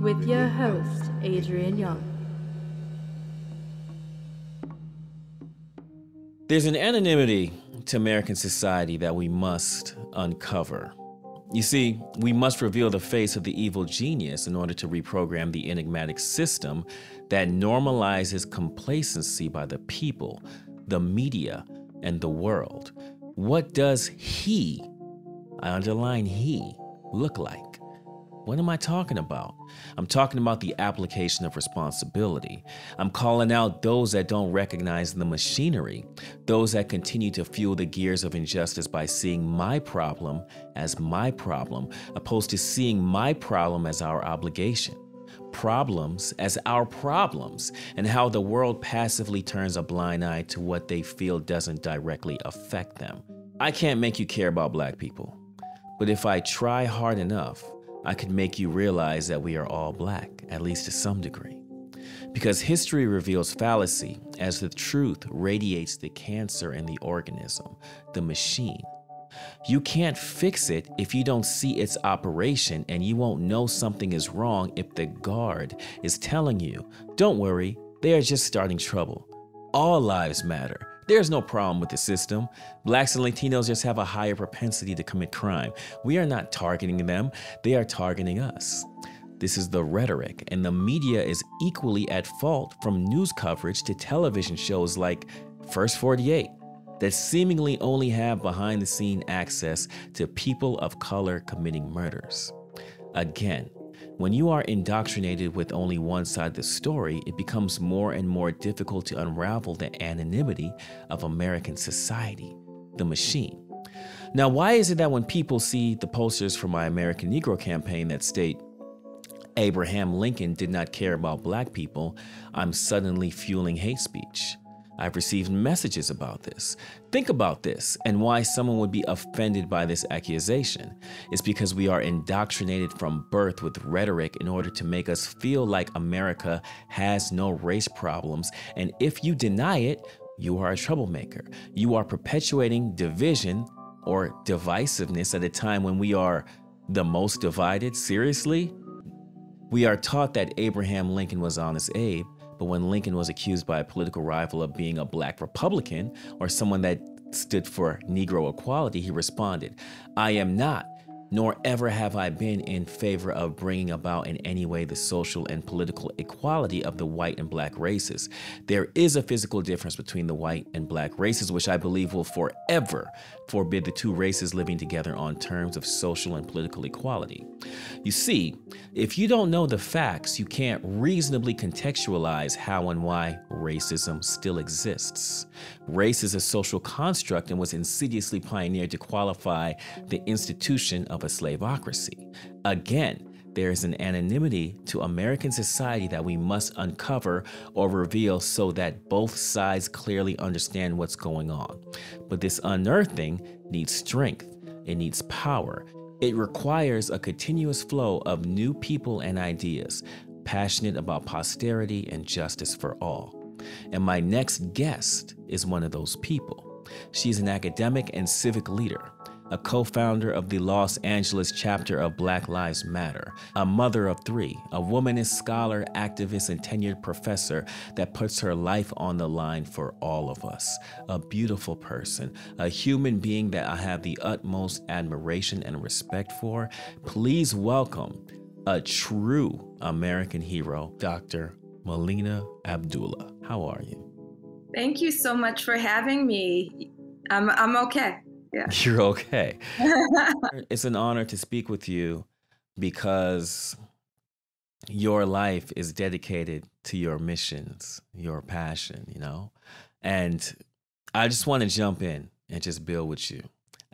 With your host, Adrian Younge. There's an anonymity to American society that we must uncover. You see, we must reveal the face of the evil genius in order to reprogram the enigmatic system that normalizes complacency by the people, the media, and the world. What does he, I underline he, look like? What am I talking about? I'm talking about the application of responsibility. I'm calling out those that don't recognize the machinery, those that continue to fuel the gears of injustice by seeing my problem as my problem, opposed to seeing my problem as our obligation. Problems as our problems, and how the world passively turns a blind eye to what they feel doesn't directly affect them. I can't make you care about black people, but if I try hard enough, I could make you realize that we are all black, at least to some degree. Because history reveals fallacy as the truth radiates the cancer in the organism, the machine. You can't fix it if you don't see its operation, and you won't know something is wrong if the guard is telling you, don't worry, they are just starting trouble. All lives matter. There's no problem with the system. Blacks and Latinos just have a higher propensity to commit crime. We are not targeting them, they are targeting us. This is the rhetoric, and the media is equally at fault from news coverage to television shows like First 48 that seemingly only have behind the scene access to people of color committing murders. Again, when you are indoctrinated with only one side of the story, it becomes more and more difficult to unravel the anonymity of American society, the machine. Now, why is it that when people see the posters for my American Negro campaign that state, Abraham Lincoln did not care about black people, I'm suddenly fueling hate speech? I've received messages about this. Think about this and why someone would be offended by this accusation. It's because we are indoctrinated from birth with rhetoric in order to make us feel like America has no race problems. And if you deny it, you are a troublemaker. You are perpetuating division or divisiveness at a time when we are the most divided. Seriously? We are taught that Abraham Lincoln was honest Abe, but when Lincoln was accused by a political rival of being a black Republican or someone that stood for Negro equality, he responded, I am not nor ever have I been in favor of bringing about in any way the social and political equality of the white and black races. There is a physical difference between the white and black races, which I believe will forever forbid the two races living together on terms of social and political equality. You see, if you don't know the facts, you can't reasonably contextualize how and why racism still exists. Race is a social construct and was insidiously pioneered to qualify the institution of a slaveocracy. Again, there is an anonymity to American society that we must uncover or reveal so that both sides clearly understand what's going on. But this unearthing needs strength, it needs power. It requires a continuous flow of new people and ideas, passionate about posterity and justice for all. And my next guest is one of those people. She's an academic and civic leader, a co founder of the Los Angeles chapter of Black Lives Matter, a mother of three, a womanist scholar, activist, and tenured professor that puts her life on the line for all of us, a beautiful person, a human being that I have the utmost admiration and respect for. Please welcome a true American hero, Dr. Melina Abdullah. How are you? Thank you so much for having me. I'm, I'm okay. Yeah. You're okay. it's an honor to speak with you because your life is dedicated to your missions, your passion, you know? And I just want to jump in and just build with you.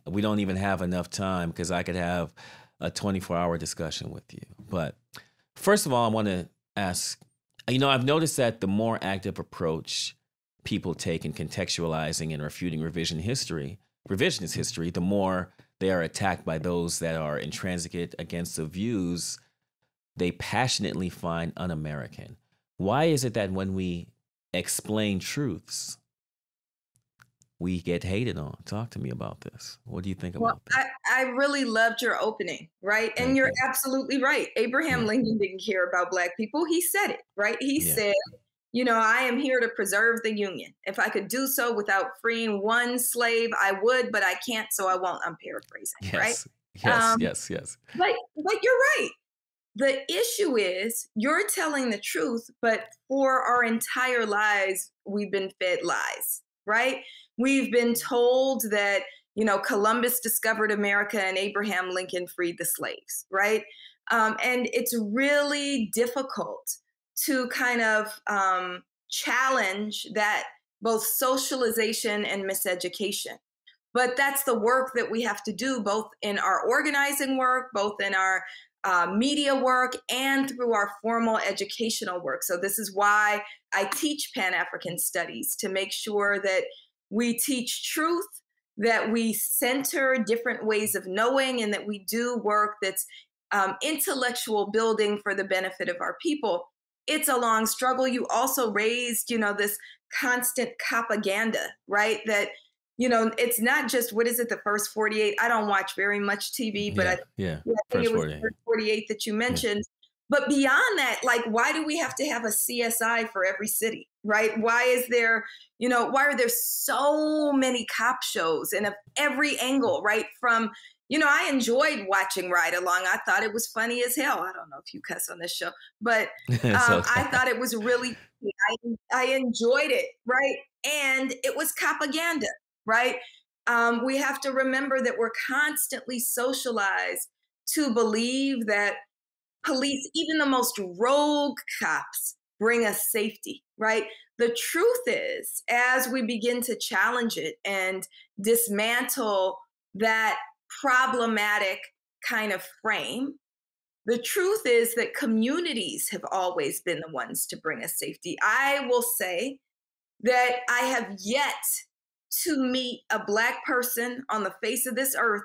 We don't even have enough time because I could have a 24 hour discussion with you. But first of all, I want to ask you know, I've noticed that the more active approach people take in contextualizing and refuting revision history, revisionist history, the more they are attacked by those that are intransigent against the views they passionately find un American. Why is it that when we explain truths, we get hated on? Talk to me about this. What do you think well, about that? I, I really loved your opening, right? And Thank you're absolutely right. Abraham Yeah. Lincoln didn't care about Black people. He said it, right? He Yeah. said, you know, I am here to preserve the Union. If I could do so without freeing one slave, I would, but I can't, so I won't. I'm paraphrasing, right? Yes. Yes, Um, yes, yes. But but you're right. The issue is you're telling the truth, but for our entire lives, we've been fed lies, right? We've been told that, you know, Columbus discovered America and Abraham Lincoln freed the slaves, right? Um, and it's really difficult to kind of um, challenge that both socialization and miseducation. But that's the work that we have to do both in our organizing work both in our uh, media work and through our formal educational work. So this is why i teach pan-african studies to make sure that we teach truth that we center different ways of knowing and that we do work that's um, intellectual building for the benefit of our people it's a long struggle you also raised you know this constant propaganda right that you know, it's not just what is it, the first 48. I don't watch very much TV, but yeah, I, yeah. yeah, I think First it was 48. first 48 that you mentioned. But beyond that, like, why do we have to have a CSI for every city, right? Why is there, you know, why are there so many cop shows and of every angle, right? From, you know, I enjoyed watching Ride Along. I thought it was funny as hell. I don't know if you cuss on this show, but um. I thought it was really, I, I enjoyed it, right? And it was propaganda, right? Um, we have to remember that we're constantly socialized to believe that police, even the most rogue cops, bring us safety, right? The truth is, as we begin to challenge it and dismantle that problematic kind of frame, the truth is that communities have always been the ones to bring us safety. I will say that I have yet to meet a Black person on the face of this earth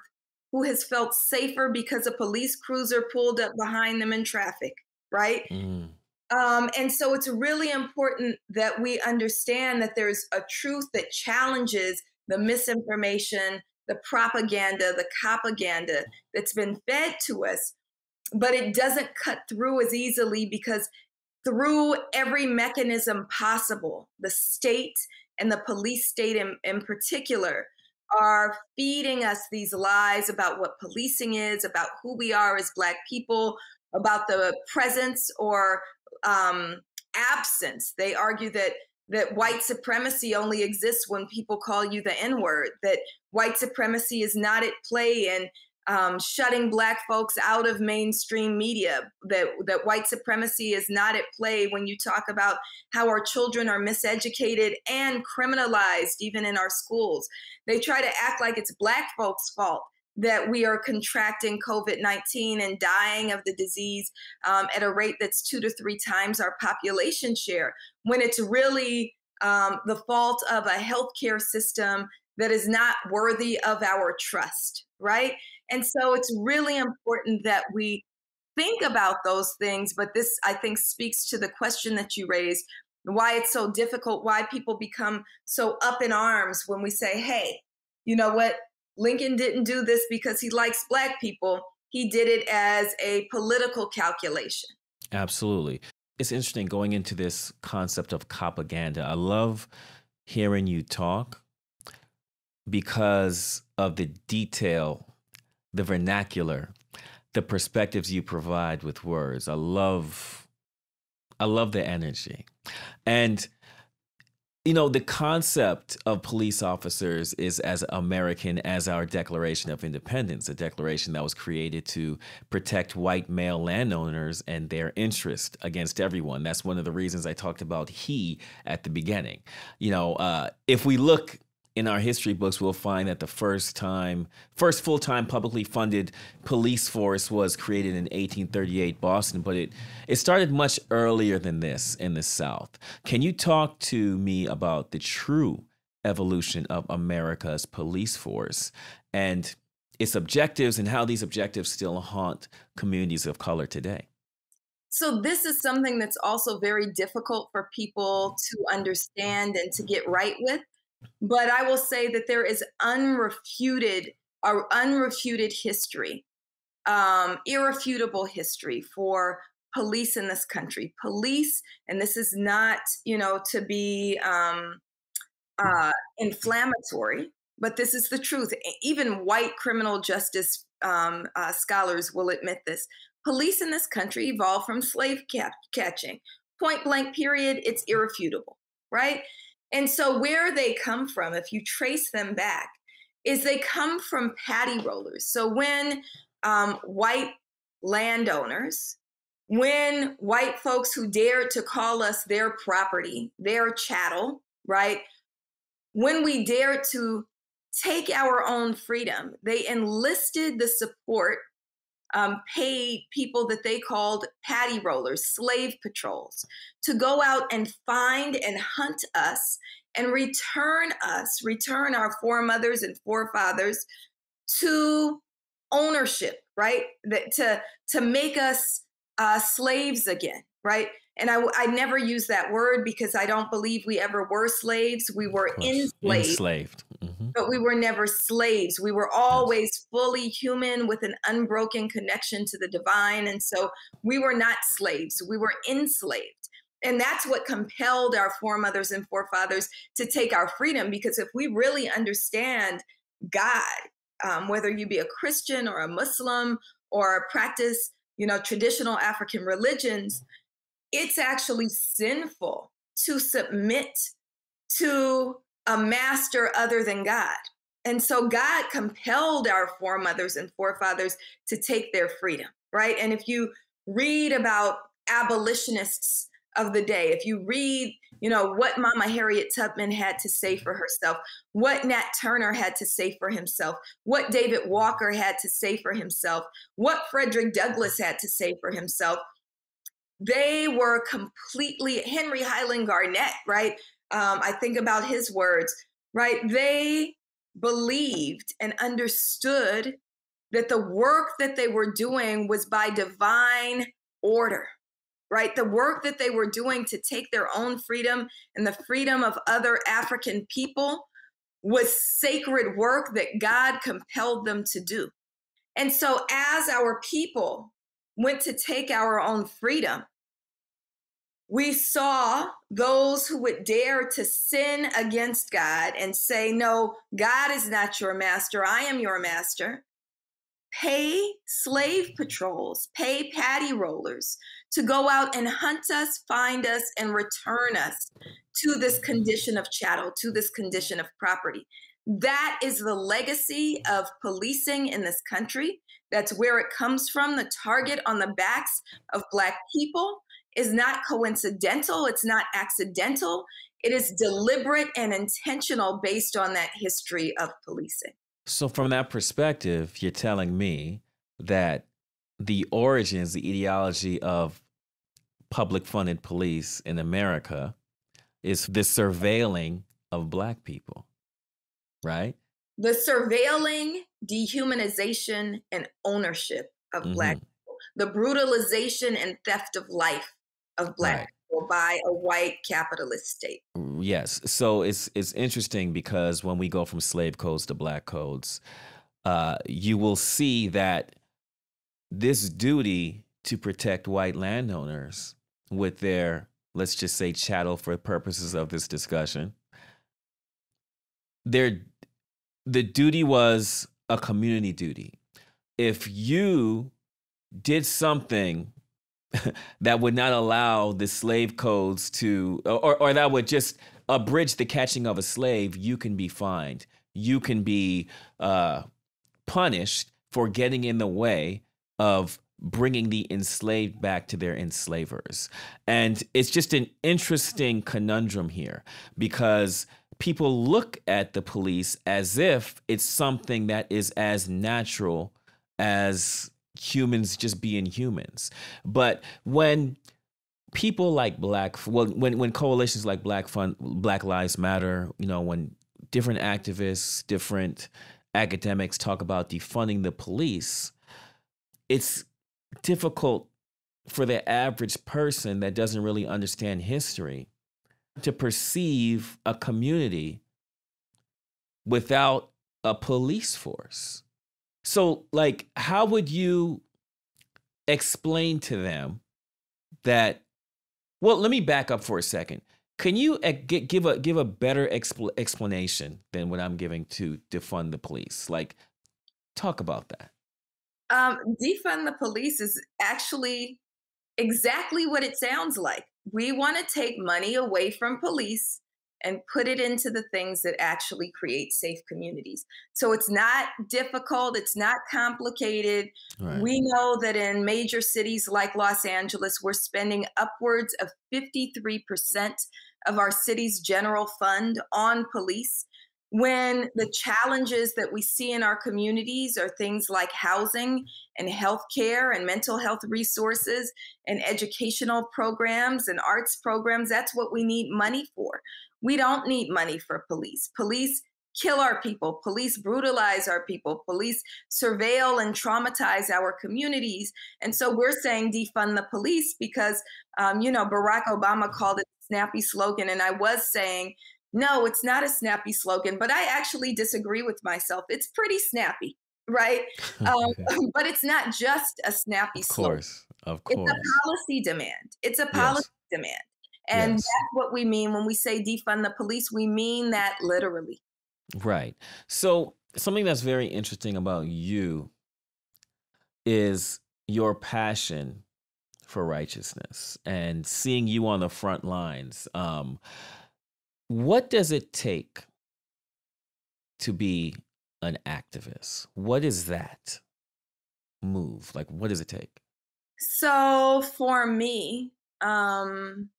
who has felt safer because a police cruiser pulled up behind them in traffic, right? Mm, Um, and so it's really important that we understand that there's a truth that challenges the misinformation, the propaganda, the propaganda that's been fed to us, but it doesn't cut through as easily because through every mechanism possible, the state and the police state in, in particular are feeding us these lies about what policing is, about who we are as Black people, about the presence or um, absence. They argue that that white supremacy only exists when people call you the N word. That white supremacy is not at play in um, shutting Black folks out of mainstream media. That that white supremacy is not at play when you talk about how our children are miseducated and criminalized, even in our schools. They try to act like it's Black folks' fault that we are contracting COVID 19 and dying of the disease um, at a rate that's two to three times our population share, when it's really um, the fault of a healthcare system that is not worthy of our trust, right? And so it's really important that we think about those things. But this, I think, speaks to the question that you raised why it's so difficult, why people become so up in arms when we say, hey, you know what? Lincoln didn't do this because he likes black people. He did it as a political calculation. absolutely. It's interesting going into this concept of propaganda. I love hearing you talk because of the detail, the vernacular, the perspectives you provide with words. I love I love the energy. And you know, the concept of police officers is as American as our Declaration of Independence, a declaration that was created to protect white male landowners and their interest against everyone. That's one of the reasons I talked about he at the beginning. You know, uh, if we look in our history books, we'll find that the first time, first full time publicly funded police force was created in 1838 Boston, but it, it started much earlier than this in the South. Can you talk to me about the true evolution of America's police force and its objectives and how these objectives still haunt communities of color today? So, this is something that's also very difficult for people to understand and to get right with. But I will say that there is unrefuted or unrefuted history, um, irrefutable history for police in this country. Police, and this is not, you know, to be um, uh, inflammatory, but this is the truth. Even white criminal justice um, uh, scholars will admit this. Police in this country evolved from slave cap- catching. Point blank, period. It's irrefutable, right? And so, where they come from, if you trace them back, is they come from paddy rollers. So, when um, white landowners, when white folks who dared to call us their property, their chattel, right? When we dared to take our own freedom, they enlisted the support um, paid people that they called paddy rollers, slave patrols, to go out and find and hunt us and return us, return our foremothers and forefathers to ownership, right? That to to make us uh, slaves again, right? And I, I never use that word because I don't believe we ever were slaves. We were enslaved. Enslaved. Mm-hmm. But we were never slaves. We were always yes. fully human with an unbroken connection to the divine. And so we were not slaves. We were enslaved. And that's what compelled our foremothers and forefathers to take our freedom. Because if we really understand God, um, whether you be a Christian or a Muslim or practice, you know, traditional African religions, it's actually sinful to submit to a master other than God. And so God compelled our foremothers and forefathers to take their freedom, right? And if you read about abolitionists of the day, if you read, you know, what Mama Harriet Tubman had to say mm-hmm. for herself, what Nat Turner had to say for himself, what David Walker had to say for himself, what Frederick Douglass had to say for himself, they were completely Henry Highland Garnet, right? Um, I think about his words, right? They believed and understood that the work that they were doing was by divine order, right? The work that they were doing to take their own freedom and the freedom of other African people was sacred work that God compelled them to do. And so, as our people went to take our own freedom, we saw those who would dare to sin against God and say, No, God is not your master, I am your master. Pay slave patrols, pay paddy rollers to go out and hunt us, find us, and return us to this condition of chattel, to this condition of property. That is the legacy of policing in this country. That's where it comes from, the target on the backs of Black people is not coincidental, it's not accidental. It is deliberate and intentional based on that history of policing. So, from that perspective, you're telling me that the origins, the ideology of public funded police in America is the surveilling of Black people, right? The surveilling, dehumanization, and ownership of mm-hmm. Black people, the brutalization and theft of life of black right. people by a white capitalist state. Yes. So it's it's interesting because when we go from slave codes to black codes, uh, you will see that this duty to protect white landowners with their let's just say chattel for purposes of this discussion their the duty was a community duty if you did something that would not allow the slave codes to, or, or that would just abridge the catching of a slave, you can be fined. You can be uh, punished for getting in the way of bringing the enslaved back to their enslavers. And it's just an interesting conundrum here because people look at the police as if it's something that is as natural as humans just being humans. But when people like black well when when coalitions like black fun black lives matter you know when different activists different academics talk about defunding the police it's difficult for the average person that doesn't really understand history to perceive a community without a police force. So, like, how would you explain to them that? Well, let me back up for a second. Can you give a give a better expl- explanation than what I'm giving to defund the police? Like, talk about that. Um, defund the police is actually exactly what it sounds like. We want to take money away from police and put it into the things that actually create safe communities. So it's not difficult, it's not complicated. Right. We know that in major cities like Los Angeles, we're spending upwards of 53% of our city's general fund on police when the challenges that we see in our communities are things like housing and healthcare and mental health resources and educational programs and arts programs, that's what we need money for. We don't need money for police. Police kill our people, police brutalize our people, police surveil and traumatize our communities. And so we're saying defund the police because, um, you know, Barack Obama called it a snappy slogan. And I was saying, no, it's not a snappy slogan, but I actually disagree with myself. It's pretty snappy, right? Um, but it's not just a snappy of course, slogan. Of course. It's a policy demand. It's a policy yes. demand. And yes. that's what we mean when we say defund the police. We mean that literally. Right. So, something that's very interesting about you is your passion for righteousness and seeing you on the front lines. Um, what does it take to be an activist? What is that move? Like, what does it take? So, for me, um,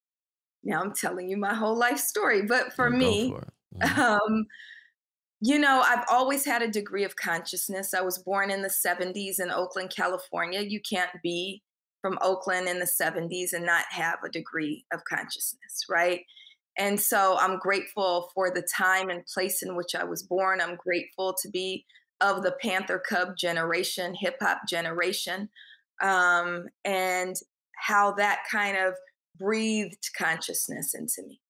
now I'm telling you my whole life story, but for me, for mm-hmm. um, you know, I've always had a degree of consciousness. I was born in the 70s in Oakland, California. You can't be from Oakland in the 70s and not have a degree of consciousness, right? And so I'm grateful for the time and place in which I was born. I'm grateful to be of the Panther Cub generation, hip hop generation, um, and how that kind of breathed consciousness into me.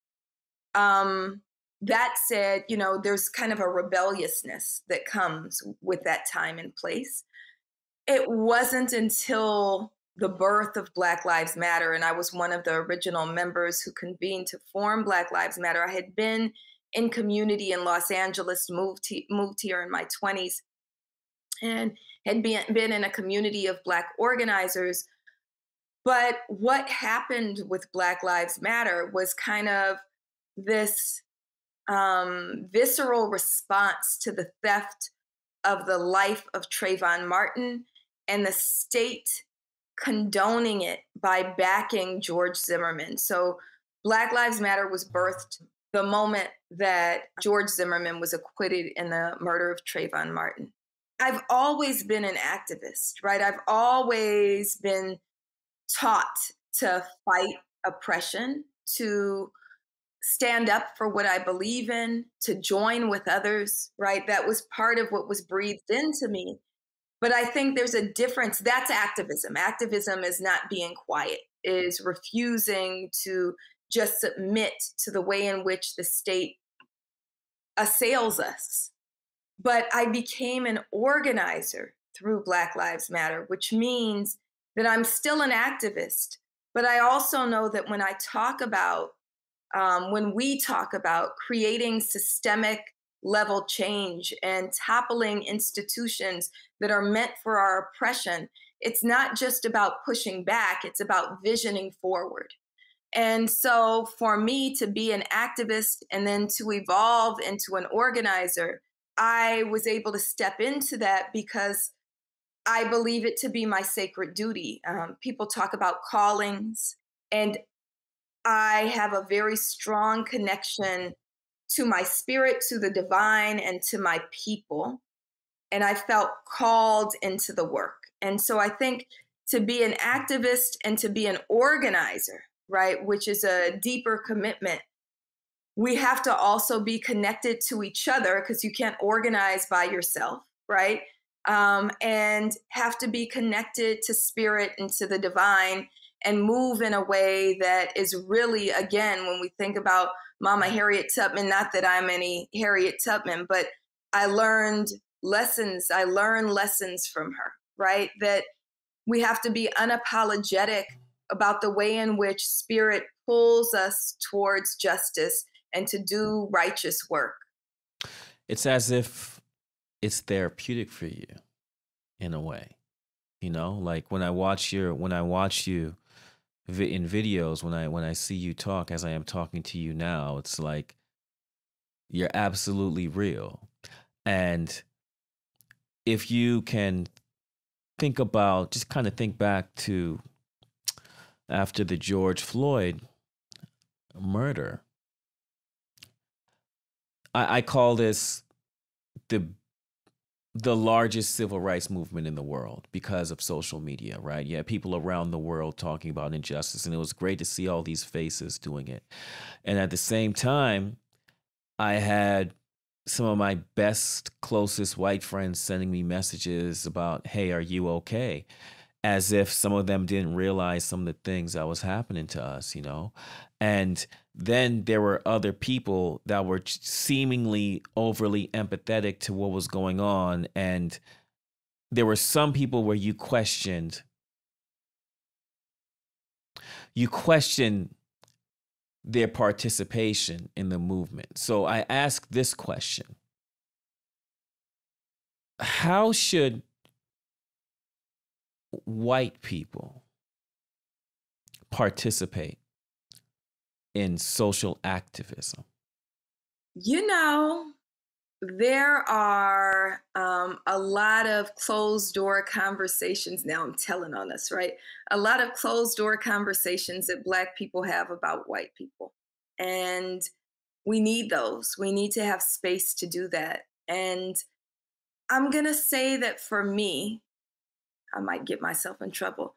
Um, that said, you know, there's kind of a rebelliousness that comes with that time and place. It wasn't until the birth of Black Lives Matter, and I was one of the original members who convened to form Black Lives Matter. I had been in community in Los Angeles, moved moved here in my 20s, and had been, been in a community of Black organizers. But what happened with Black Lives Matter was kind of this um, visceral response to the theft of the life of Trayvon Martin and the state condoning it by backing George Zimmerman. So Black Lives Matter was birthed the moment that George Zimmerman was acquitted in the murder of Trayvon Martin. I've always been an activist, right? I've always been taught to fight oppression, to stand up for what I believe in, to join with others, right? That was part of what was breathed into me. But I think there's a difference. That's activism. Activism is not being quiet, is refusing to just submit to the way in which the state assails us. But I became an organizer through Black Lives Matter, which means that I'm still an activist. But I also know that when I talk about, um, when we talk about creating systemic level change and toppling institutions that are meant for our oppression, it's not just about pushing back, it's about visioning forward. And so, for me to be an activist and then to evolve into an organizer, I was able to step into that because I believe it to be my sacred duty. Um, people talk about callings, and I have a very strong connection to my spirit, to the divine, and to my people. And I felt called into the work. And so I think to be an activist and to be an organizer, right, which is a deeper commitment, we have to also be connected to each other because you can't organize by yourself, right? Um, and have to be connected to spirit and to the divine and move in a way that is really, again, when we think about Mama Harriet Tubman, not that I'm any Harriet Tubman, but I learned lessons. I learned lessons from her, right? That we have to be unapologetic about the way in which spirit pulls us towards justice and to do righteous work. It's as if it's therapeutic for you in a way. You know, like when I watch your when I watch you in videos when I when I see you talk as I am talking to you now, it's like you're absolutely real. And if you can think about just kind of think back to after the George Floyd murder, I, I call this the the largest civil rights movement in the world because of social media, right? Yeah, people around the world talking about injustice, and it was great to see all these faces doing it. And at the same time, I had some of my best, closest white friends sending me messages about, hey, are you okay? As if some of them didn't realize some of the things that was happening to us, you know? And then there were other people that were seemingly overly empathetic to what was going on. And there were some people where you questioned, you questioned their participation in the movement. So I ask this question How should white people participate in social activism? You know, there are um, a lot of closed door conversations now. I'm telling on us, right? A lot of closed door conversations that Black people have about white people. And we need those. We need to have space to do that. And I'm going to say that for me, I might get myself in trouble.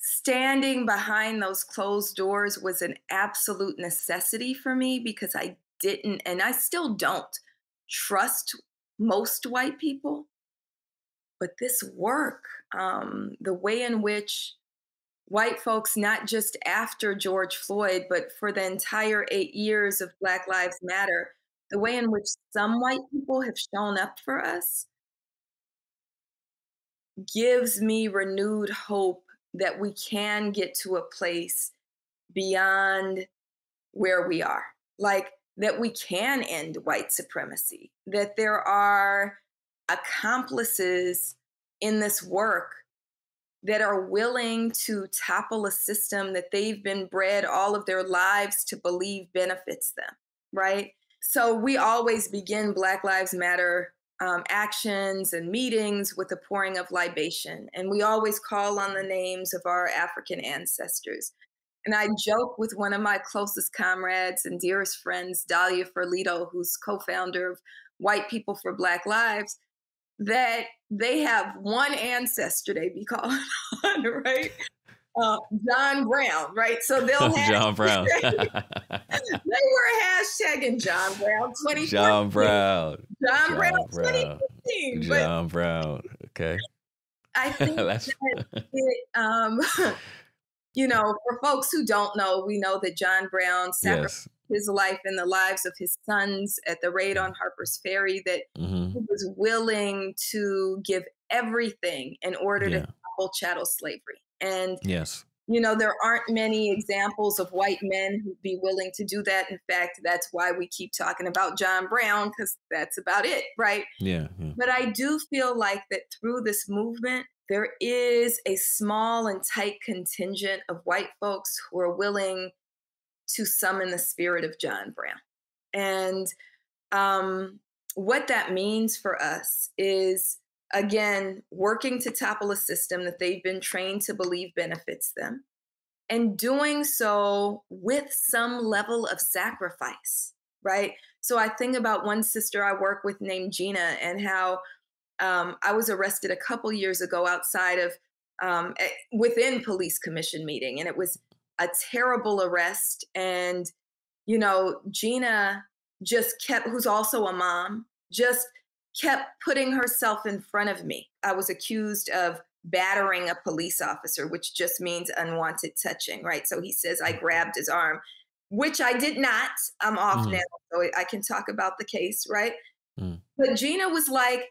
Standing behind those closed doors was an absolute necessity for me because I didn't, and I still don't trust most white people. But this work, um, the way in which white folks, not just after George Floyd, but for the entire eight years of Black Lives Matter, the way in which some white people have shown up for us gives me renewed hope that we can get to a place beyond where we are. Like, that we can end white supremacy, that there are accomplices in this work that are willing to topple a system that they've been bred all of their lives to believe benefits them, right? So we always begin Black Lives Matter um, actions and meetings with the pouring of libation. And we always call on the names of our African ancestors. And I joke with one of my closest comrades and dearest friends, Dahlia Ferlito, who's co founder of White People for Black Lives, that they have one ancestor they be calling on, right? Uh, John Brown, right? So they'll have John Brown. they were hashtagging John Brown 20. John Brown. John, John Brown, Brown. 2015. John Brown. Okay. I think that it, um, you know, for folks who don't know, we know that John Brown sacrificed yes. his life and the lives of his sons at the raid on Harper's Ferry, that mm-hmm. he was willing to give everything in order yeah. to topple chattel slavery. And yes. You know, there aren't many examples of white men who'd be willing to do that. In fact, that's why we keep talking about John Brown, because that's about it, right? Yeah, yeah. But I do feel like that through this movement, there is a small and tight contingent of white folks who are willing to summon the spirit of John Brown. And um, what that means for us is, again, working to topple a system that they've been trained to believe benefits them, and doing so with some level of sacrifice, right? So I think about one sister I work with named Gina and how um, I was arrested a couple years ago outside of um, within police commission meeting, and it was a terrible arrest. And you know, Gina just kept, who's also a mom, just kept putting herself in front of me. I was accused of battering a police officer, which just means unwanted touching, right? So he says, I grabbed his arm, which I did not. I'm off mm. now, so I can talk about the case, right? Mm. But Gina was like,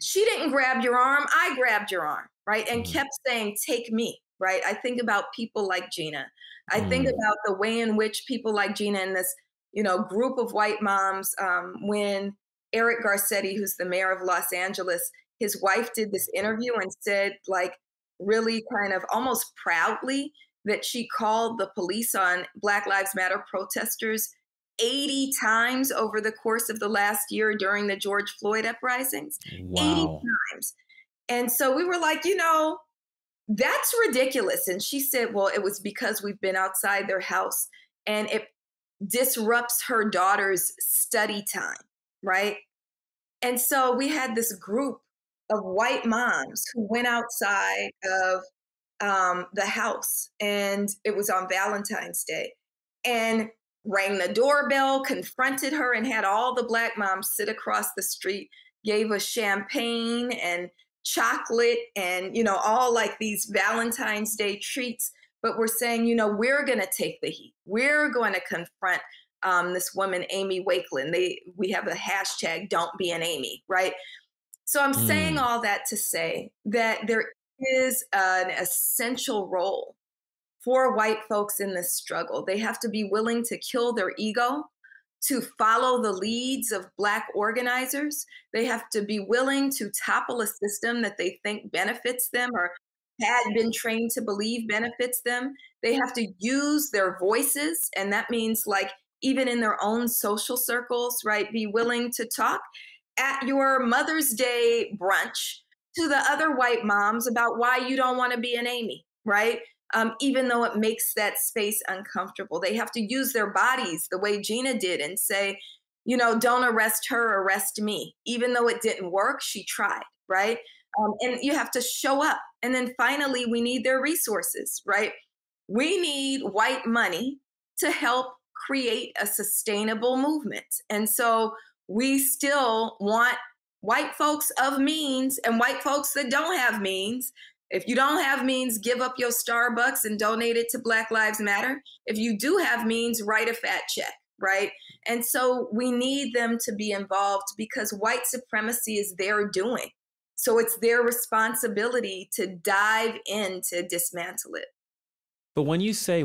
she didn't grab your arm, I grabbed your arm, right? And mm. kept saying, take me, right? I think about people like Gina. I think mm. about the way in which people like Gina and this, you know, group of white moms, um, when Eric Garcetti, who's the mayor of Los Angeles, his wife did this interview and said, like, really kind of almost proudly that she called the police on Black Lives Matter protesters 80 times over the course of the last year during the George Floyd uprisings. Wow. 80 times. And so we were like, you know, that's ridiculous. And she said, well, it was because we've been outside their house and it disrupts her daughter's study time, right? And so we had this group of white moms who went outside of um, the house, and it was on Valentine's Day, and rang the doorbell, confronted her, and had all the black moms sit across the street, gave us champagne and chocolate and you know all like these valentine's day treats but we're saying you know we're going to take the heat. We're going to confront um, this woman amy wakeland they we have a hashtag don't be an amy right so I'm mm. saying all that to say that there is an essential role for white folks in this struggle. They have to be willing to kill their ego, to follow the leads of Black organizers. They have to be willing to topple a system that they think benefits them or had been trained to believe benefits them. They have to use their voices, and that means like even in their own social circles, right? Be willing to talk at your Mother's Day brunch to the other white moms about why you don't want to be an Amy, right? Um, even though it makes that space uncomfortable. They have to use their bodies the way Gina did and say, you know, don't arrest her, arrest me. Even though it didn't work, she tried, right? Um, and you have to show up. And then finally, we need their resources, right? We need white money to help create a sustainable movement. And so we still want white folks of means and white folks that don't have means. If you don't have means, give up your Starbucks and donate it to Black Lives Matter. If you do have means, write a fat check, right? And so we need them to be involved because white supremacy is their doing. So it's their responsibility to dive in to dismantle it. But when you say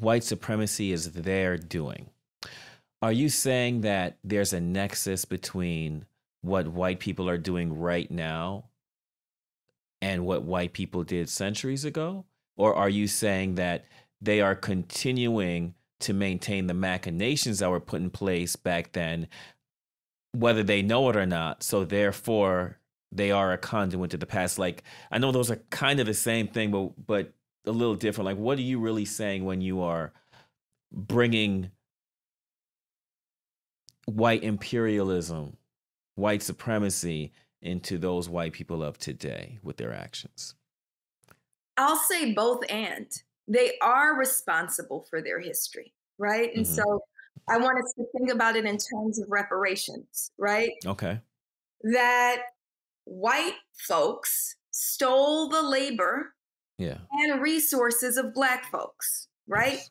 white supremacy is their doing, are you saying that there's a nexus between what white people are doing right now and what white people did centuries ago? Or are you saying that they are continuing to maintain the machinations that were put in place back then, whether they know it or not? So therefore, they are a conduit to the past. Like I know those are kind of the same thing, but but a little different. Like what are you really saying when you are bringing white imperialism, white supremacy into those white people of today with their actions? I'll say both and. They are responsible for their history, right? And mm-hmm. so I want us to think about it in terms of reparations, right? Okay. That white folks stole the labor yeah. and resources of black folks, right? Yes.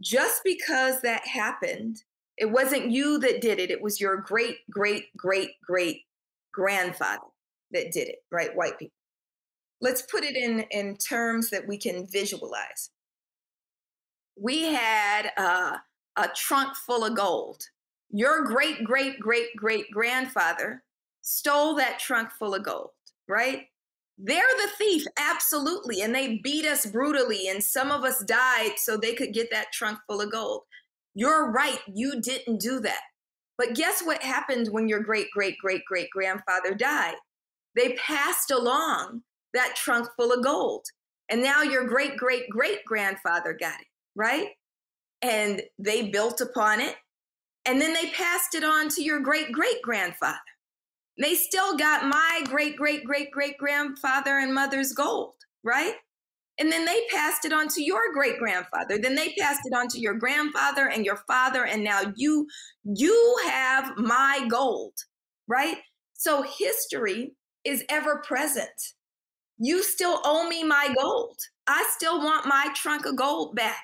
Just because that happened it wasn't you that did it. It was your great, great, great, great grandfather that did it, right? White people. Let's put it in, in terms that we can visualize. We had uh, a trunk full of gold. Your great, great, great, great grandfather stole that trunk full of gold, right? They're the thief, absolutely. And they beat us brutally, and some of us died so they could get that trunk full of gold. You're right, you didn't do that. But guess what happened when your great, great, great, great grandfather died? They passed along that trunk full of gold. And now your great, great, great grandfather got it, right? And they built upon it. And then they passed it on to your great, great grandfather. They still got my great, great, great, great grandfather and mother's gold, right? And then they passed it on to your great grandfather. Then they passed it on to your grandfather and your father. And now you, you have my gold, right? So history is ever present. you still owe me my gold. I still want my trunk of gold back.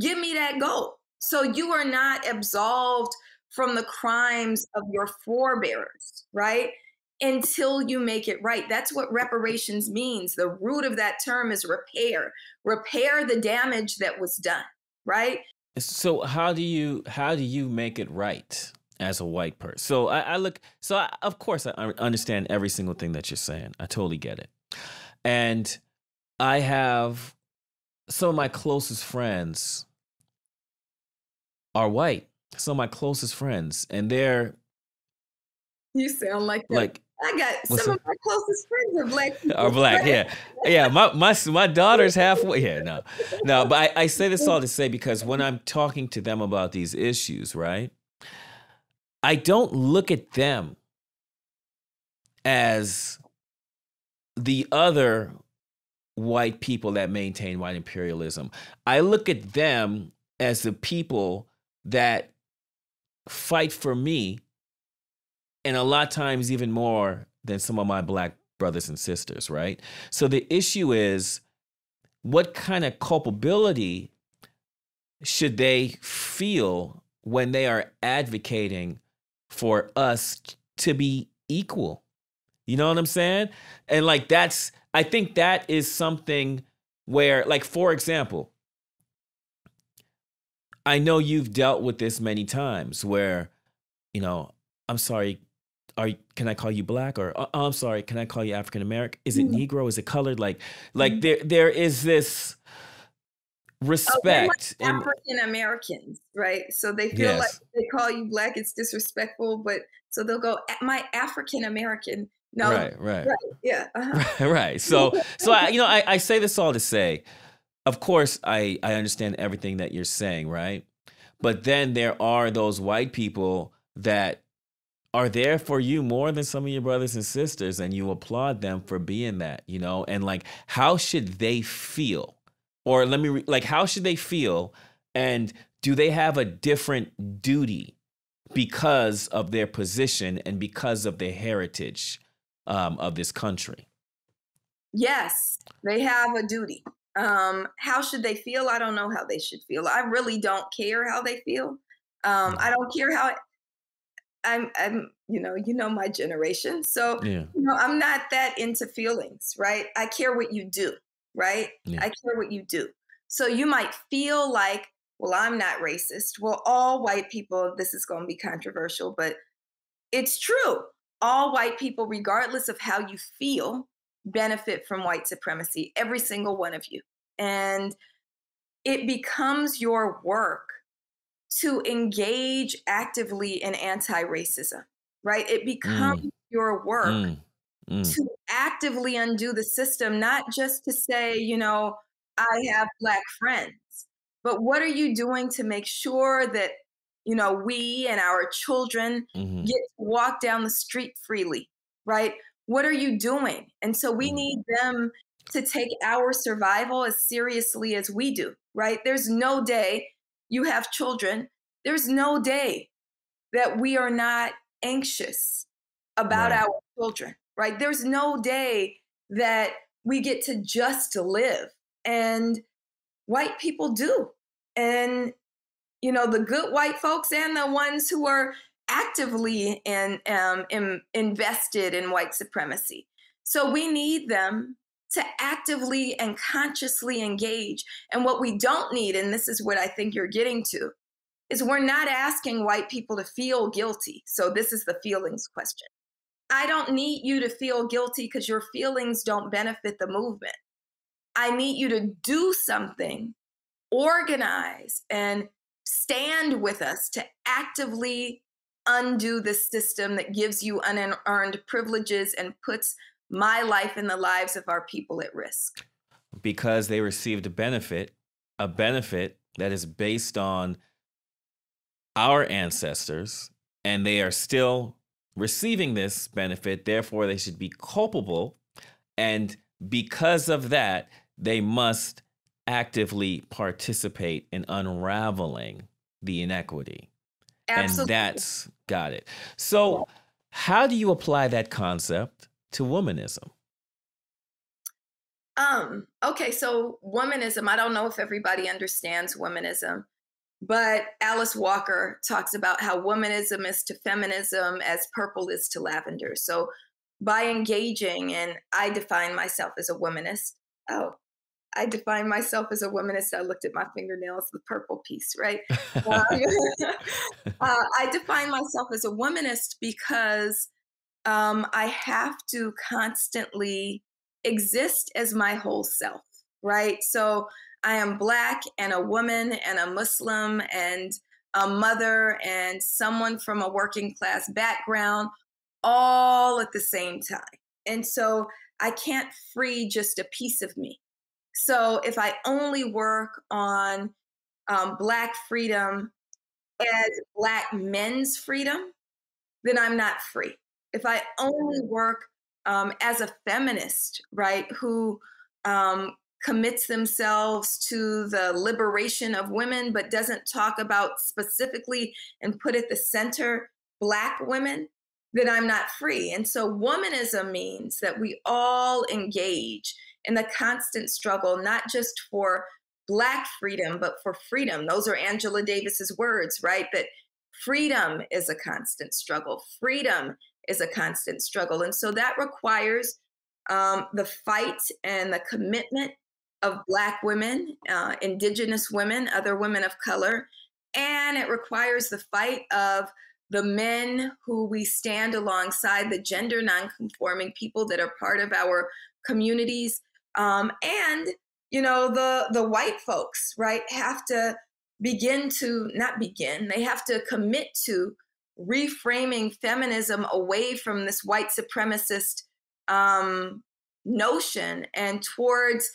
Give me that gold. So you are not absolved from the crimes of your forebears, right? Until you make it right. That's what reparations means. The root of that term is repair. Repair the damage that was done, right? So how do you how do you make it right as a white person? So I, I look. So I, of course I understand every single thing that you're saying. I totally get it, and I have some of my closest friends are white. Some of my closest friends, and they're you sound like like I got some of my closest friends are black. People. Are black, yeah, yeah. My my my daughter's halfway. Yeah, no, no. But I, I say this all to say because when I'm talking to them about these issues, right, I don't look at them as the other white people that maintain white imperialism. I look at them as the people that fight for me and a lot of times even more than some of my black brothers and sisters, right? So the issue is what kind of culpability should they feel when they are advocating for us to be equal? You know what I'm saying? And like that's I think that is something where like for example, I know you've dealt with this many times where, you know, I'm sorry, are can I call you black or oh, I'm sorry, can I call you African American? Is it mm-hmm. Negro? Is it colored? Like, like mm-hmm. there there is this respect. Oh, African Americans, right? So they feel yes. like they call you black, it's disrespectful, but so they'll go, my African American. No, right, right, right yeah, uh-huh. right, right. So, so I, you know, I, I say this all to say, of course, I, I understand everything that you're saying, right? But then there are those white people that are there for you more than some of your brothers and sisters, and you applaud them for being that, you know? And like, how should they feel? Or let me, re- like, how should they feel? And do they have a different duty because of their position and because of their heritage um, of this country? Yes, they have a duty. Um, how should they feel? I don't know how they should feel. I really don't care how they feel. Um, I don't care how I'm, I'm, you know, you know my generation. So, yeah. you know, I'm not that into feelings, right? I care what you do, right? Yeah. I care what you do. So you might feel like, well, I'm not racist. Well, all white people, this is going to be controversial, but it's true. All white people, regardless of how you feel, benefit from white supremacy, every single one of you. And it becomes your work to engage actively in anti racism, right? It becomes mm. your work mm. Mm. to actively undo the system, not just to say, you know, I have Black friends, but what are you doing to make sure that, you know, we and our children mm-hmm. get to walk down the street freely, right? What are you doing? And so we mm. need them to take our survival as seriously as we do, right? There's no day you have children, there's no day that we are not anxious about right. our children, right? There's no day that we get to just live. And white people do. And, you know, the good white folks and the ones who are actively in, um, in, invested in white supremacy. So we need them to actively and consciously engage. And what we don't need, and this is what I think you're getting to, is we're not asking white people to feel guilty. So this is the feelings question. I don't need you to feel guilty because your feelings don't benefit the movement. I need you to do something, organize, and stand with us to actively undo the system that gives you unearned privileges and puts my life and the lives of our people at risk. Because they received a benefit, a benefit that is based on our ancestors, and they are still receiving this benefit. Therefore, they should be culpable. And because of that, they must actively participate in unraveling the inequity. Absolutely. And that's got it. So, how do you apply that concept to womanism? Um, okay, so womanism, I don't know if everybody understands womanism, but Alice Walker talks about how womanism is to feminism as purple is to lavender. So by engaging, and I define myself as a womanist. Oh, I define myself as a womanist. I looked at my fingernails, the purple piece, right? um, uh, I define myself as a womanist because um, I have to constantly exist as my whole self, right? So I am Black and a woman and a Muslim and a mother and someone from a working class background all at the same time. And so I can't free just a piece of me. So if I only work on um, Black freedom as Black men's freedom, then I'm not free. If I only work um, as a feminist, right, who um, commits themselves to the liberation of women, but doesn't talk about specifically and put at the center Black women, then I'm not free. And so, womanism means that we all engage in the constant struggle, not just for Black freedom, but for freedom. Those are Angela Davis's words, right? That freedom is a constant struggle. Freedom is a constant struggle. And so that requires um, the fight and the commitment of Black women, uh, Indigenous women, other women of color. And it requires the fight of the men who we stand alongside, the gender nonconforming people that are part of our communities. Um, and, you know, the, the white folks, right, have to begin to, not begin, they have to commit to reframing feminism away from this white supremacist um, notion and towards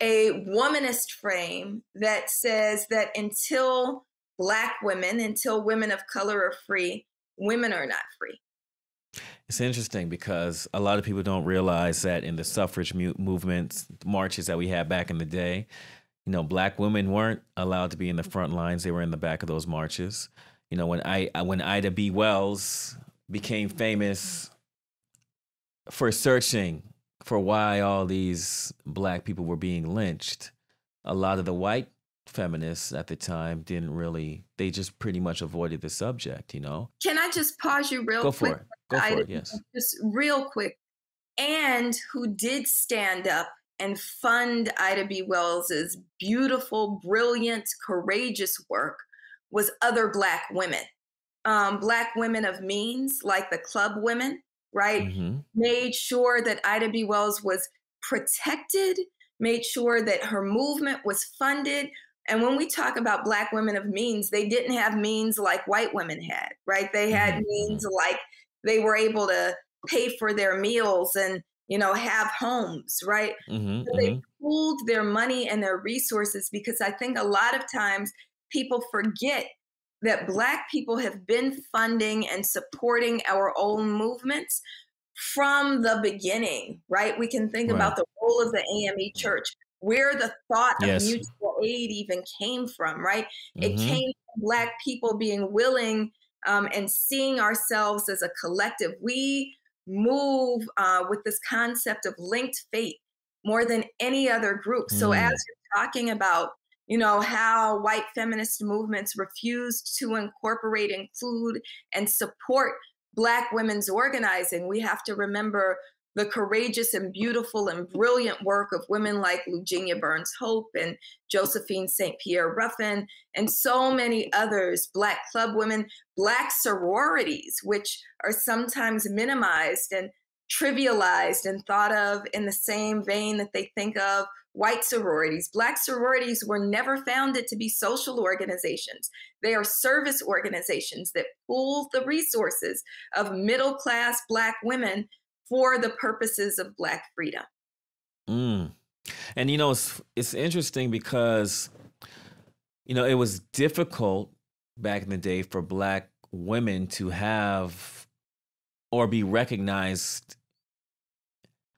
a womanist frame that says that until Black women, until women of color are free, women are not free. It's interesting because a lot of people don't realize that in the suffrage movements, marches that we had back in the day, you know, black women weren't allowed to be in the front lines. They were in the back of those marches. You know, when I when Ida B. Wells became famous for searching for why all these black people were being lynched, a lot of the white feminists at the time didn't really they just pretty much avoided the subject, you know. Can I just pause you real Go quick? for it. Go for it, yes. Just real quick. And who did stand up and fund Ida B. Wells's beautiful, brilliant, courageous work was other Black women. Um, black women of means, like the club women, right? Mm-hmm. Made sure that Ida B. Wells was protected, made sure that her movement was funded. And when we talk about Black women of means, they didn't have means like white women had, right? They had mm-hmm. means like they were able to pay for their meals and you know have homes right mm-hmm, so they mm-hmm. pooled their money and their resources because i think a lot of times people forget that Black people have been funding and supporting our own movements from the beginning, right? We can think right. about the role of the AME church, where the thought yes. of mutual aid even came from, right? Mm-hmm. It came from Black people being willing um, and seeing ourselves as a collective. We move uh, with this concept of linked fate more than any other group. Mm. So, as you're talking about you know, how white feminist movements refused to incorporate, include, and support Black women's organizing. We have to remember the courageous and beautiful and brilliant work of women like Lugenia Burns Hope and Josephine St. Pierre Ruffin, and so many others, Black club women, Black sororities, which are sometimes minimized and trivialized and thought of in the same vein that they think of white sororities. Black sororities were never founded to be social organizations. They are service organizations that pool the resources of middle class Black women for the purposes of Black freedom. Mm. And you know, it's, it's interesting because, you know, it was difficult back in the day for Black women to have or be recognized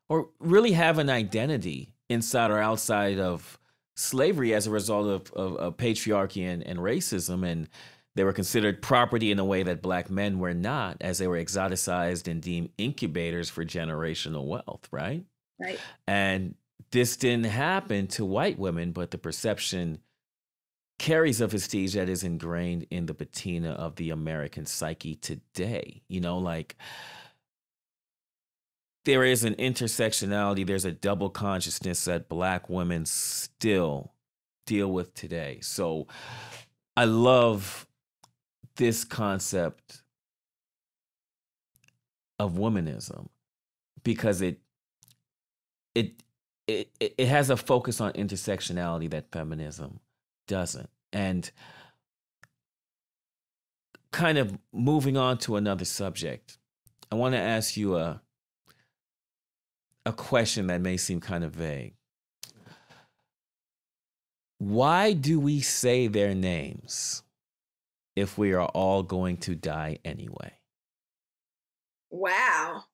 or really have an identity inside or outside of slavery as a result of, of, of patriarchy and, and racism. And they were considered property in a way that black men were not, as they were exoticized and deemed incubators for generational wealth, right? Right. And this didn't happen to white women, but the perception carries a vestige that is ingrained in the patina of the American psyche today. You know, like there is an intersectionality, there's a double consciousness that black women still deal with today. So I love this concept of womanism because it it it it has a focus on intersectionality that feminism doesn't. And kind of moving on to another subject, I want to ask you a a question that may seem kind of vague. Why do we say their names if we are all going to die anyway? Wow.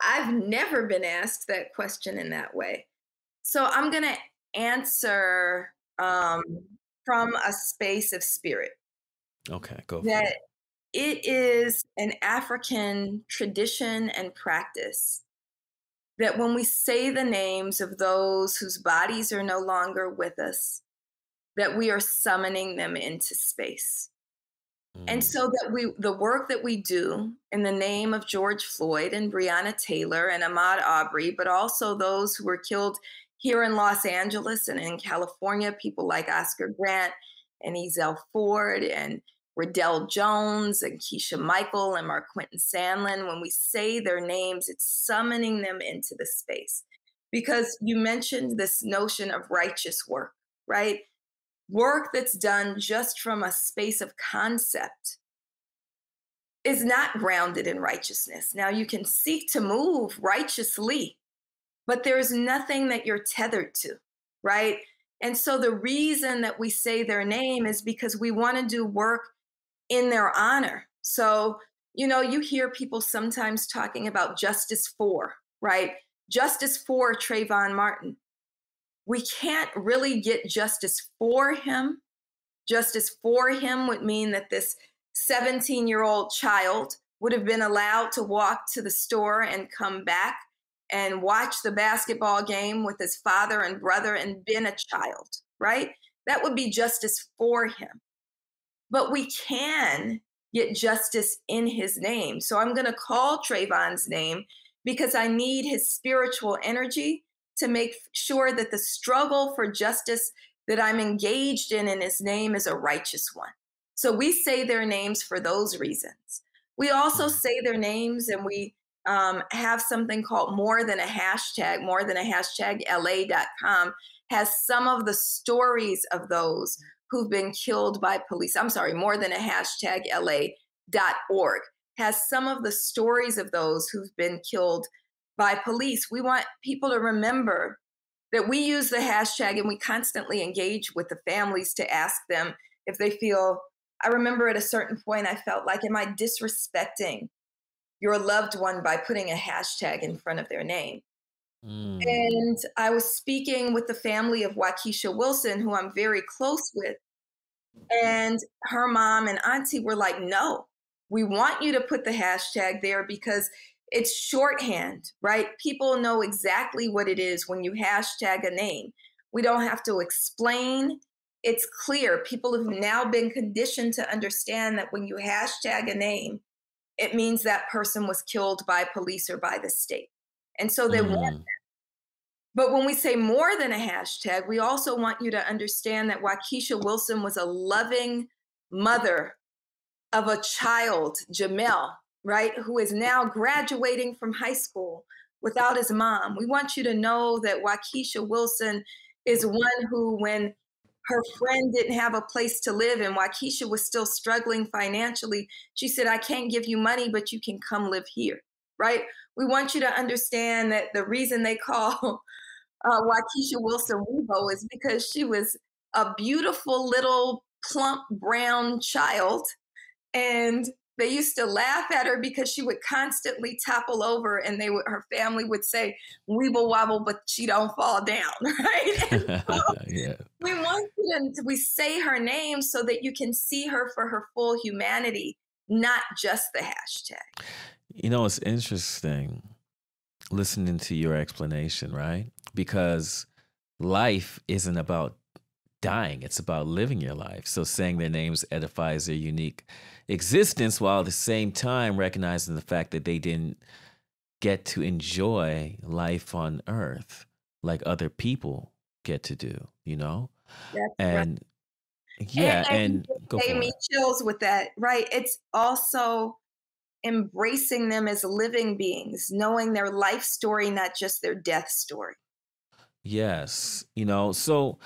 I've never been asked that question in that way. So I'm going to answer um, from a space of spirit. Okay, go that it. it is an African tradition and practice that when we say the names of those whose bodies are no longer with us, that we are summoning them into space. And mm. so that we the work that we do in the name of George Floyd and Breonna Taylor and Ahmaud Arbery, but also those who were killed here in Los Angeles and in California, people like Oscar Grant and Ezell Ford and Redel Jones and Kisha Michael and Marquintan Sandlin, when we say their names, it's summoning them into the space. Because you mentioned this notion of righteous work, right? Work that's done just from a space of concept is not grounded in righteousness. Now, you can seek to move righteously, but there's nothing that you're tethered to, right? And so the reason that we say their name is because we want to do work in their honor. So, you know, you hear people sometimes talking about justice for, right? Justice for Trayvon Martin we can't really get justice for him. Justice for him would mean that this 17 year old child would have been allowed to walk to the store and come back and watch the basketball game with his father and brother and been a child, right? That would be justice for him. But we can get justice in his name. So I'm going to call Trayvon's name because I need his spiritual energy to make sure that the struggle for justice that I'm engaged in in his name is a righteous one. So we say their names for those reasons. We also mm-hmm. say their names and we um, have something called more than a hashtag, more than a hashtag LA.com has some of the stories of those who've been killed by police. I'm sorry, more than a hashtag LA.org has some of the stories of those who've been killed by police. We want people to remember that we use the hashtag and we constantly engage with the families to ask them if they feel. I remember at a certain point, I felt like, am I disrespecting your loved one by putting a hashtag in front of their name? Mm. And I was speaking with the family of Wakiesha Wilson, who I'm very close with. And her mom and auntie were like, no, we want you to put the hashtag there because it's shorthand, right? People know exactly what it is when you hashtag a name. We don't have to explain. It's clear. People have now been conditioned to understand that when you hashtag a name, it means that person was killed by police or by the state. And so they mm. want that. But when we say more than a hashtag, we also want you to understand that Wakiesha Wilson was a loving mother of a child, Jamel, right, who is now graduating from high school without his mom. We want you to know that Wakiesha Wilson is one who, when her friend didn't have a place to live and Wakiesha was still struggling financially, she said, I can't give you money, but you can come live here, right? We want you to understand that the reason they call uh, Wakiesha Wilson Webo is because she was a beautiful little plump brown child and they used to laugh at her because she would constantly topple over and they would her family would say weeble wobble but she don't fall down right so yeah. we want you to we say her name so that you can see her for her full humanity not just the hashtag you know it's interesting listening to your explanation, right? Because life isn't about dying, it's about living your life. So saying their names edifies their unique existence while at the same time recognizing the fact that they didn't get to enjoy life on earth like other people get to do, you know? That's and right. yeah, and, and, gave me it. chills with that, right? It's also embracing them as living beings, knowing their life story, not just their death story. Yes, you know, so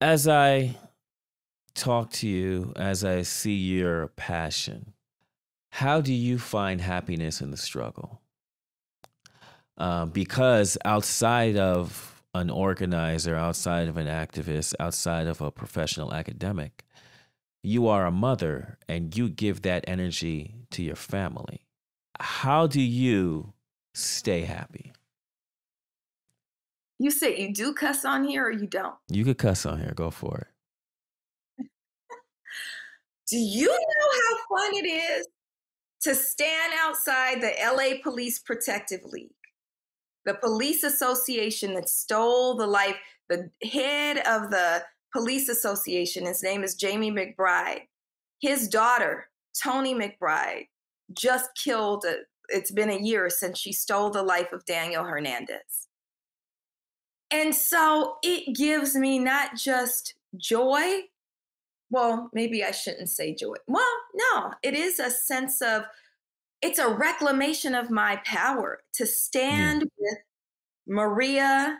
as I talk to you, as I see your passion, how do you find happiness in the struggle? Uh, because outside of an organizer, outside of an activist, outside of a professional academic, you are a mother and you give that energy to your family. How do you stay happy? You say you do cuss on here or you don't? You could cuss on here, go for it. Do you know how fun it is to stand outside the LA Police Protective League, the police association that stole the life, the head of the police association, his name is Jamie McBride. His daughter, Toni McBride, just killed, a, it's been a year since she stole the life of Daniel Hernandez. And so it gives me not just joy. Well, maybe I shouldn't say joy. Well, no, it is a sense of, it's a reclamation of my power to stand mm. with Maria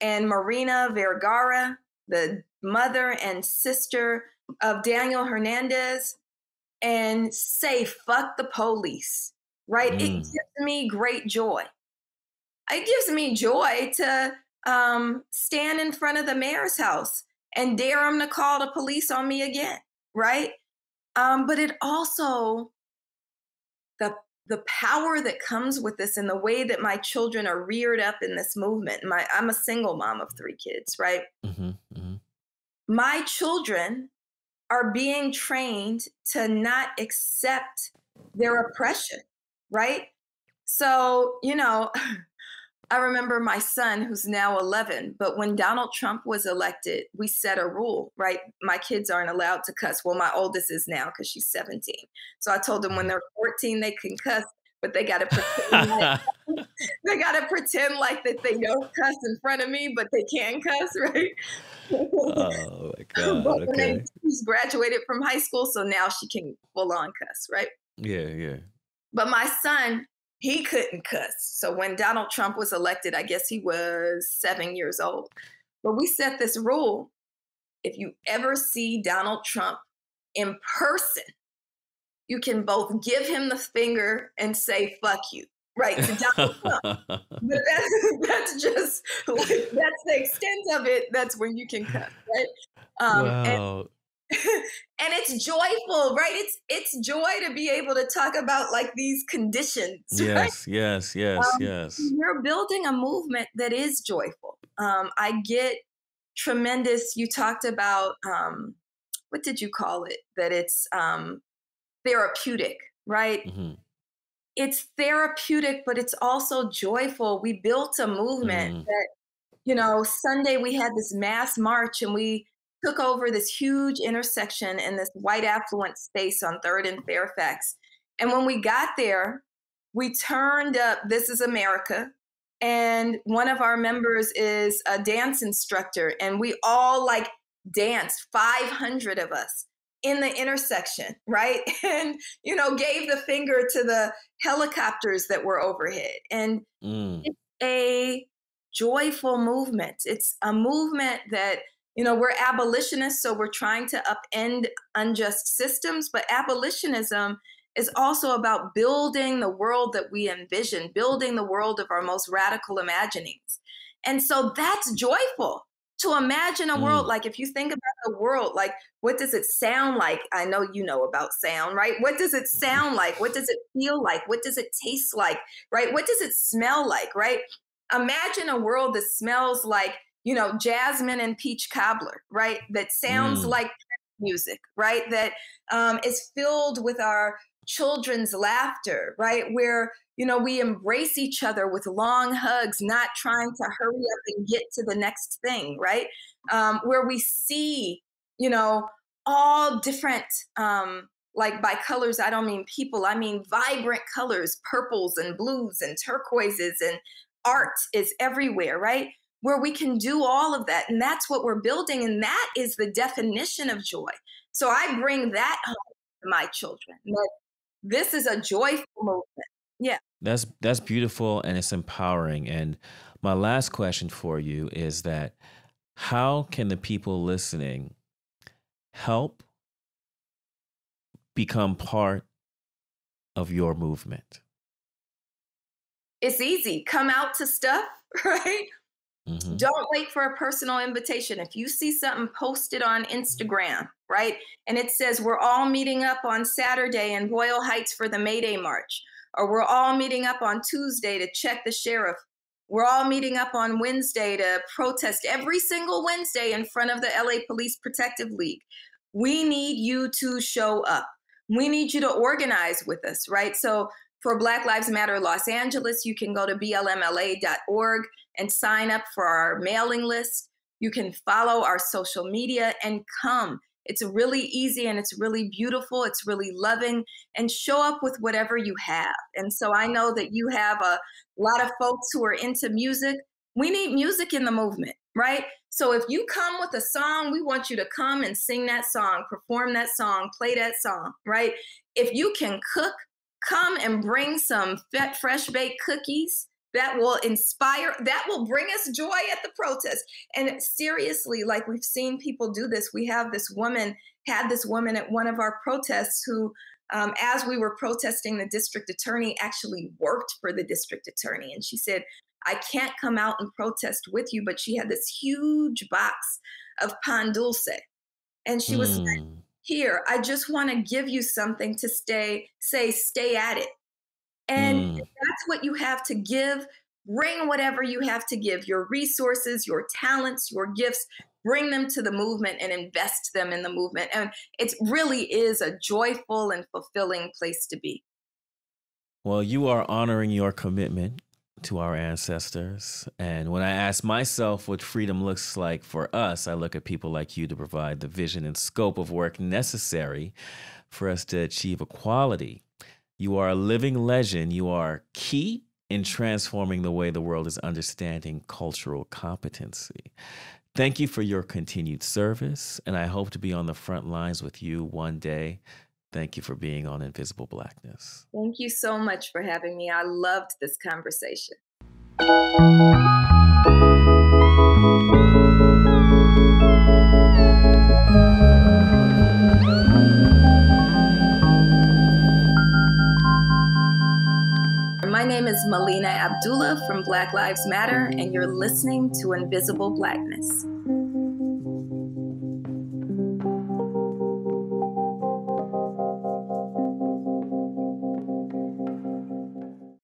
and Marina Vergara, the mother and sister of Daniel Hernandez, and say, fuck the police, right? Mm. It gives me great joy. It gives me joy to um, stand in front of the mayor's house and dare him to call the police on me again, right? Um, but it also the the power that comes with this and the way that my children are reared up in this movement. My I'm a single mom of three kids, right? Mm-hmm, mm-hmm. My children are being trained to not accept their oppression, right? So, you know, I remember my son, who's now 11, but when Donald Trump was elected, we set a rule, right? My kids aren't allowed to cuss. Well, my oldest is now because she's 17. So I told them when they're 14, they can cuss, but they got to pretend like, they got to pretend like that they don't cuss in front of me, but they can cuss, right? oh my god! but okay. She's graduated from high school, so now she can full on cuss, right? Yeah, yeah. But my son, he couldn't cuss. So when Donald Trump was elected, I guess he was seven years old. But we set this rule if you ever see Donald Trump in person, you can both give him the finger and say, fuck you. Right to Donald Trump. But that's, that's just like, that's the extent of it. That's when you can cuss, right? Um, wow. And, and it's joyful right it's it's joy to be able to talk about like these conditions yes right? yes yes um, yes you're building a movement that is joyful um, i get tremendous you talked about um, what did you call it that it's um, therapeutic right mm-hmm. it's therapeutic but it's also joyful we built a movement Mm. that you know sunday we had this mass march and we took over this huge intersection in this white affluent space on 3rd and Fairfax. And when we got there, we turned up This is America. And one of our members is a dance instructor. And we all like danced, 500 of us in the intersection, right? And, you know, gave the finger to the helicopters that were overhead. And Mm. it's a joyful movement. It's a movement that you know we're abolitionists so we're trying to upend unjust systems but abolitionism is also about building the world that we envision building the world of our most radical imaginings. And so that's joyful to imagine a world Mm. like if you think about the world like what does it sound like? I know you know about sound right? What does it sound like? What does it feel like? What does it taste like? Right? What does it smell like right? Imagine a world that smells like you know, jasmine and peach cobbler, right? That sounds Mm. like music, right? That um, is filled with our children's laughter, right? Where, you know, we embrace each other with long hugs, not trying to hurry up and get to the next thing, right? Um, where we see, you know, all different, um, like by colors, I don't mean people, I mean vibrant colors, purples and blues and turquoises, and art is everywhere, right? Where we can do all of that. And that's what we're building. And that is the definition of joy. So I bring that home to my children. This is a joyful movement. Yeah. That's that's beautiful and it's empowering. And my last question for you is that how can the people listening help become part of your movement? It's easy. Come out to stuff, right? Mm-hmm. Don't wait for a personal invitation. If you see something posted on Instagram, right, and it says we're all meeting up on Saturday in Boyle Heights for the May Day March, or we're all meeting up on Tuesday to check the sheriff, we're all meeting up on Wednesday to protest every single Wednesday in front of the LA Police Protective League. We need you to show up. We need you to organize with us, right? So for Black Lives Matter Los Angeles, you can go to blmla.org and sign up for our mailing list. You can follow our social media and come. It's really easy and it's really beautiful. It's really loving and show up with whatever you have. And so I know that you have a lot of folks who are into music. We need music in the movement, right? So if you come with a song, we want you to come and sing that song, perform that song, play that song, right? If you can cook, come and bring some fresh baked cookies that will inspire that will bring us joy at the protest. And seriously like we've seen people do this. We have this woman had this woman at one of our protests who um, as we were protesting the district attorney actually worked for the district attorney. And she said i can't come out and protest with you but she had this huge box of pan dulce. And she was like hmm. Here i just want to give you something to stay say stay at it and mm. that's what you have to give bring whatever you have to give your resources your talents your gifts bring them to the movement and invest them in the movement and it really is a joyful and fulfilling place to be well you are honoring your commitment to our ancestors. And when I ask myself what freedom looks like for us, I look at people like you to provide the vision and scope of work necessary for us to achieve equality. You are a living legend. You are key in transforming the way the world is understanding cultural competency. Thank you for your continued service, and I hope to be on the front lines with you one day Thank you for being on Invisible Blackness. Thank you so much for having me. I loved this conversation. Name is Melina Abdullah from Black Lives Matter, and you're listening to Invisible Blackness.